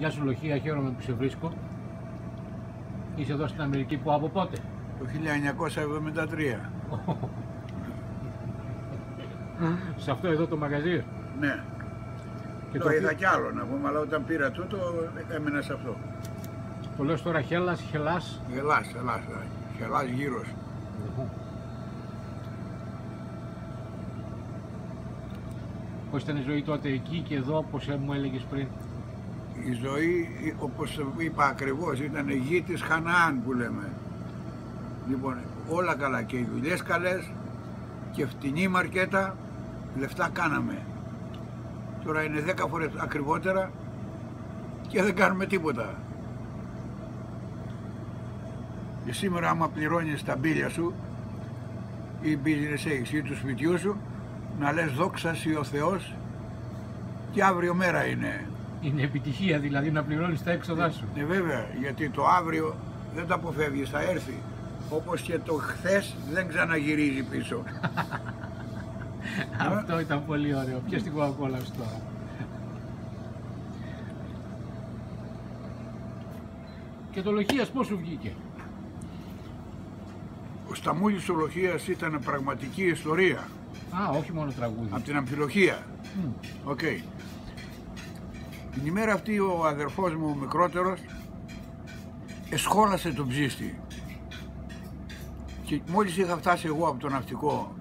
Γεια σου Λοχία, χαίρομαι που σε βρίσκω. Είσαι εδώ στην Αμερική που από πότε; Το 1973. Σε αυτό εδώ το μαγαζί; Ναι. Και το, το, είχα κι άλλο να πούμε, αλλά όταν πήρα τούτο έμενα σε αυτό. το λες τώρα Χέλλας, Χελάς. Γελάς, Ελλάς, Γελάς γύρω. Πώς ήταν η ζωή τότε εκεί και εδώ, όπως μου έλεγες πριν; Η ζωή, όπως είπα ακριβώς, ήταν γη της Χαναάν που λέμε. Λοιπόν, όλα καλά και οι δουλειές καλές και φτηνή μαρκέτα, λεφτά κάναμε. Τώρα είναι 10 φορές ακριβότερα και δεν κάνουμε τίποτα. Και σήμερα άμα πληρώνεις τα μπίλια σου ή business έχεις ή του σπιτιού σου να λες δόξα σοι ο Θεός και αύριο μέρα είναι. Είναι επιτυχία δηλαδή να πληρώνεις τα έξοδά σου. Ναι βέβαια, γιατί το αύριο δεν τα αποφεύγεις, θα έρθει. Όπως και το χθες δεν ξαναγυρίζει πίσω. Αυτό ήταν πολύ ωραίο. Πιες την κοκακόλα σου τώρα. Και το Λοχίας πώς σου βγήκε; Ο Σταμούλης ο Λοχίας ήταν πραγματική ιστορία. Α, όχι μόνο τραγούδι. Από την Αμφιλοχία. Μμ. Οκ. Την ημέρα αυτή ο αδερφός μου ο μικρότερος εσχόλασε τον ψήστη. Και μόλις είχα φτάσει εγώ από το ναυτικό